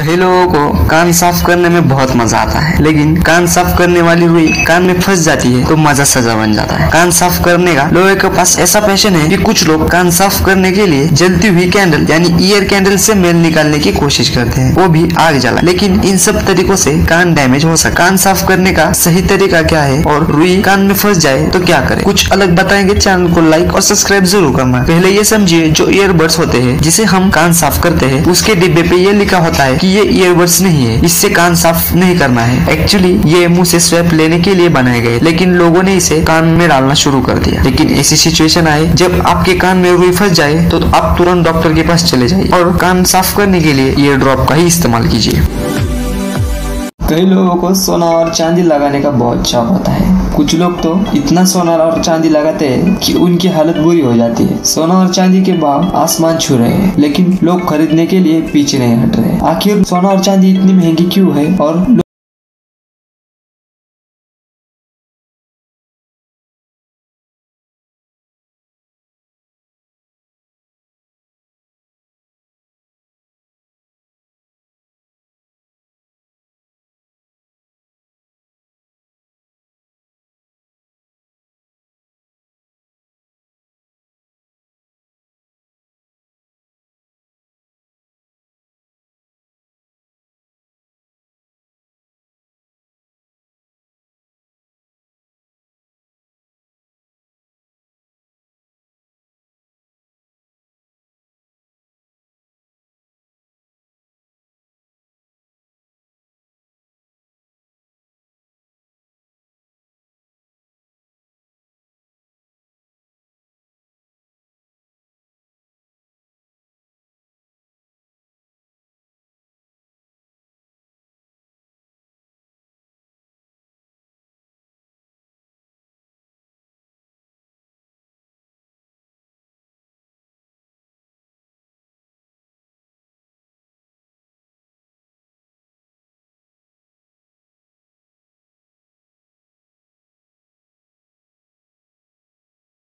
कई लोगों को कान साफ़ करने में बहुत मज़ा आता है। लेकिन कान साफ़ करने वाली रुई कान में फंस जाती है तो मज़ा सजा बन जाता है। कान साफ़ करने का लोगों के पास ऐसा पैशन है कि कुछ लोग कान साफ़ करने के लिए जलती हुई कैंडल यानी ईयर कैंडल से मेल निकालने की कोशिश करते हैं। वो भी आग जला। लेकिन इन सब तरीकों से कान डैमेज हो सकता कान साफ़ करने का सही तरीका क्या है? और रुई कान में फंस जाए तो क्या करे? कुछ अलग बताएँगे। चैनल को लाइक और सब्सक्राइब ज़रूर करना। पहले ये समझिए जो ईयरबड्स होते हैं, जिसे हम कान साफ़ करते हैं, उसके डिब्बे पे ये लिखा होता है कि ये ईयरबड्स नहीं है। इससे कान साफ़ नहीं करना है। एक्चुअली ये मुँह से स्वेप लेने के लिए बनाए गए। लेकिन लोगों ने इसे कान में डालना शुरू कर दिया। लेकिन ऐसी सिचुएशन आए, जब आपके कान में रुई फंस जाए तो आप तुरंत डॉक्टर के पास चले जाइए। और कान साफ़ करने के लिए ईयर ड्रॉप का ही इस्तेमाल कीजिए। कई लोगों को सोना और चांदी लगाने का बहुत शौक होता है। कुछ लोग तो इतना सोना और चांदी लगाते हैं कि उनकी हालत बुरी हो जाती है। सोना और चांदी के भाव आसमान छू रहे हैं, लेकिन लोग खरीदने के लिए पीछे नहीं हट रहे आखिर सोना और चांदी इतनी महँगी क्यों है और